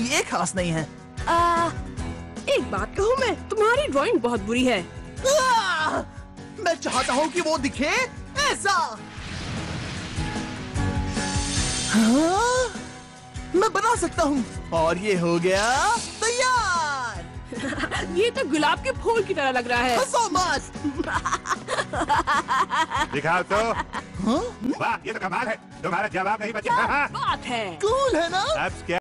ये खास नहीं है। आ, एक बात कहूँ मैं तुम्हारी ड्राइंग बहुत बुरी है। आ! मैं चाहता हूँ कि वो दिखे ऐसा। हाँ? मैं बना सकता हूँ। और ये हो गया तैयार। ये तो गुलाब के फूल की तरह लग रहा है। सो मच दिखाओ तो। हाँ? वाह ये तो कमाल है। तुम्हारा जवाब नहीं बचा। हाँ, हाँ। बात है? कूल है ना? अब क्या